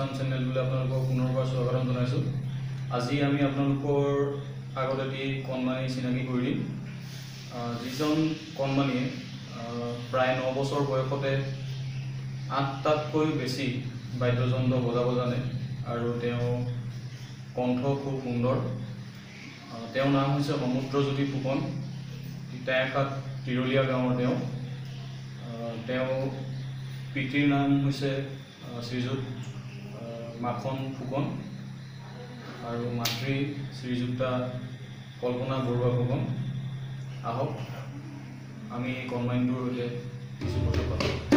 আছাম চেনেললৈ আপোনালোকক পুনৰবাৰ স্বাগতম জনাইছোঁ। আজি আমি আপোনালোকৰ আগত এটি কণমানি চিনাকি কৰি দিম। যিজন কণমানিয়ে প্ৰায় ন বছৰ বয়সতে আঠটাতকৈ বেছি বাদ্যযন্ত্ৰ বজাব জানে আৰু তেওঁ কণ্ঠ খুব সুন্দৰ। তেওঁৰ নাম হৈছে সমুদ্ৰজ্যোতি ফুকন। তিতায়াখাত তিৰলীয়া গাঁৱৰ তেওঁ। তেওঁ পিতৃৰ নাম হৈছে শ্ৰীযুত মাখন ফুকন আৰু মাতৃ শ্ৰীযুক্তা কল্পনা বৰুৱা ফুকন আহক। আমি কণমানিটোৰ সৈতে কিছু কথা পাতোঁ।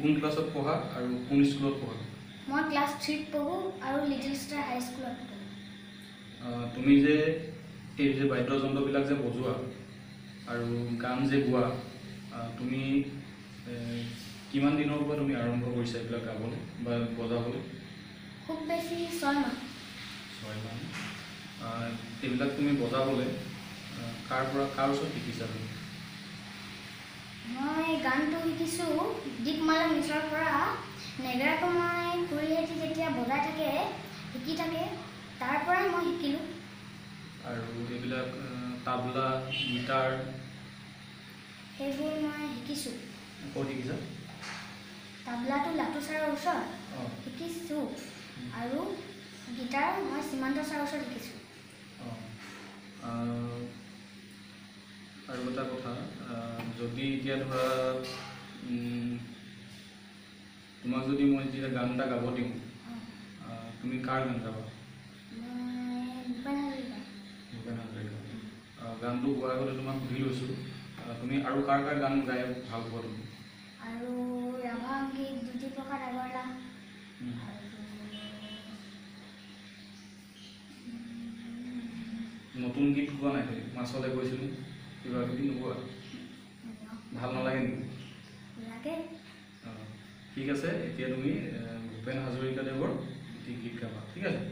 কোন ক্লাছত পঢ়া আৰু কোন স্কুলত পঢ়া? মই ক্লাছ থ্ৰীত পঢ়োঁ আৰু লিটিল ষ্টাৰ হাইস্কুলত পঢ়োঁ। আহ, তুমি যে এই যে বাদ্যযন্ত্ৰবিলাক যে বজোৱা আৰু গান যে গোৱা তুমি কিমান দিনৰ পৰা তুমি আৰম্ভ কৰিছা এইবিলাক গাবলৈ বা বজাবলৈ? খুব বেছি ছয় মাহ। ছয় মাহ। আহ, এইবিলাক তুমি বজাবলৈ কাৰ পৰা কাৰ ওচৰত শিকিছা তুমি? মই গানটো শিকিছোঁ দীপমালা মিছৰ পৰা। নেগেৰাটো মই খুৰীহঁতি যেতিয়া বজাই থাকে শিকি থাকে তাৰ পৰাই মই শিকিলোঁ। আৰু এইবিলাক তাবলা গীটাৰ। সেইবোৰ মই শিকিছোঁ। ক'ত শিকিছা? তাবলাটো লাটু ছাৰৰ ওচৰত। শিকিছোঁ। আৰু গীটাৰ মই সীমান্ত ছাৰৰ ওচৰত শিকিছোঁ। আৰু এটা কথা যদি এতিয়া ধৰা তোমাক যদি মই যেতিয়া গান এটা গাব দিওঁ তুমি কাৰ গান গাবা? ভূপেন হাজৰিকা। গানটো গোৱাৰ আগতে তোমাক সুধি লৈছোঁ তুমি আৰু কাৰ কাৰ গান গাই ভাল পোৱা তুমি? আৰু ৰাভা সংগীত জ্যোতিপ্ৰসাদ আগৰৱালা। উম। আৰু নতুন গীত গোৱা নাই তুমি? মাছলৈ গৈছিলোঁ? কিবা কিবি নোগোৱা ভাল নালাগে নেকি? লাগে। ঠিক আছে এতিয়া তুমি ভূপেন হাজৰিকাদেৱৰ এটি গীত গাবা ঠিক আছে?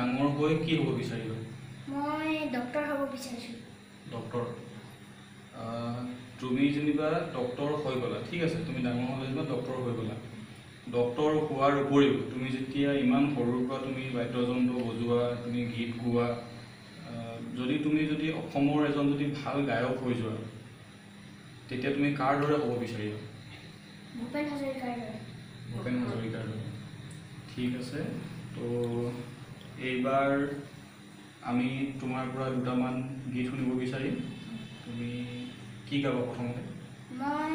ডাঙৰ হৈ কি হ'ব বিচাৰিবা? মই ডক্তৰ হ'ব বিচাৰিছোঁ। ডক্তৰ আহ, তুমি যেনিবা ডক্তৰ হৈ গ'লা ঠিক আছে তুমি ডাঙৰ হ'লে যেনিবা ডক্তৰ হৈ গ'লা। ডক্তৰ হোৱাৰ উপৰিও তুমি যেতিয়া ইমান সৰুৰ পৰা তুমি বাদ্যযন্ত্ৰ বজোৱা তুমি গীত গোৱা যদি তুমি যদি অসমৰ এজন যদি ভাল গায়ক হৈ যোৱা তেতিয়া তুমি কাৰ দৰে হ'ব বিচাৰিবা? ভূপেন হাজৰিকাৰ দৰে। ভূপেন হাজৰিকাৰ দৰে। ঠিক আছে তো এইবাৰ আমি তোমাৰ পৰা দুটামান গীত শুনিব বিচাৰিম। তুমি কি গাবা প্ৰথমতে? মই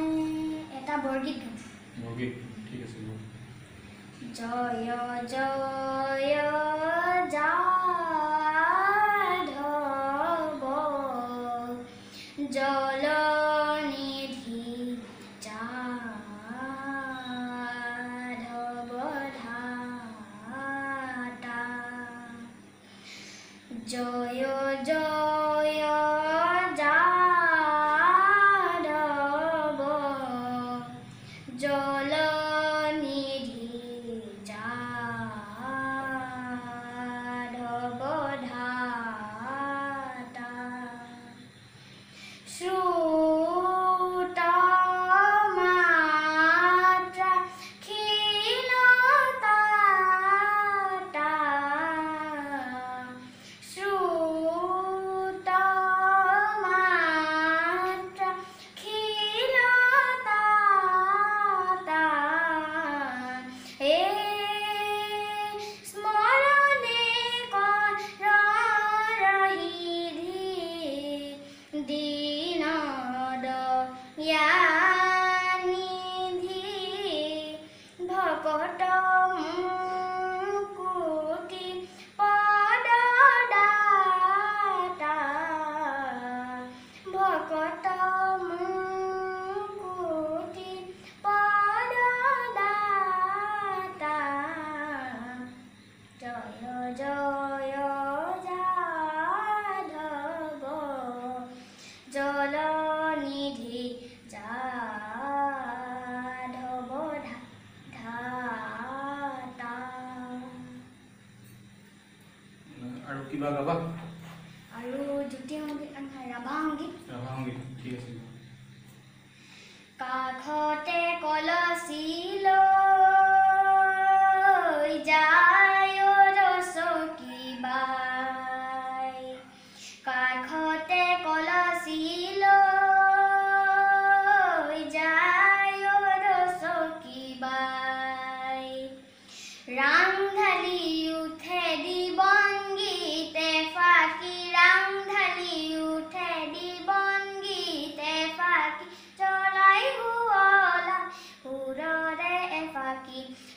এটা বৰগীত গাম। বৰগীত ঠিক আছে। জয় জয় জয় আৰু কিবা গাবা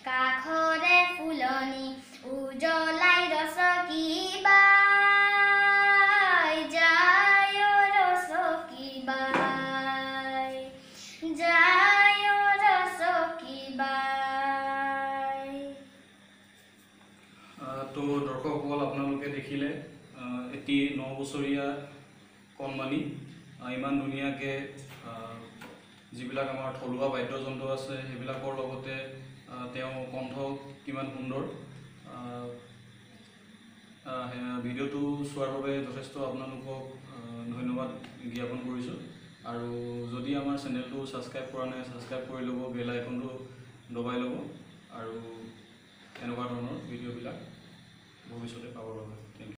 কাষৰে ফুলনি উজ্বলাই ৰচকী বাই যায় ৰচকী বাই যায় ৰচকী বাই। আহ, তো দৰ্শকসকল আপোনালোকে দেখিলে এটি ন বছৰীয়া কণমানি ইমান ধুনীয়াকৈ যিবিলাক আমাৰ থলুৱা বাদ্যযন্ত্ৰ আছে সেইবিলাকৰ লগতে তেওঁ কণ্ঠ কিমান সুন্দৰ। ভিডিঅ'টো চোৱাৰ বাবে যথেষ্ট আপোনালোকক ধন্যবাদ জ্ঞাপন কৰিছোঁ। আৰু যদি আমাৰ চেনেলটো ছাবস্ক্ৰাইব কৰা নাই ছাবস্ক্ৰাইব কৰি ল'ব বেল আইকনটো দবাই ল'ব। আৰু এনেকুৱা ধৰণৰ ভিডিঅ'বিলাক ভৱিষ্যতে পাবৰ বাবে।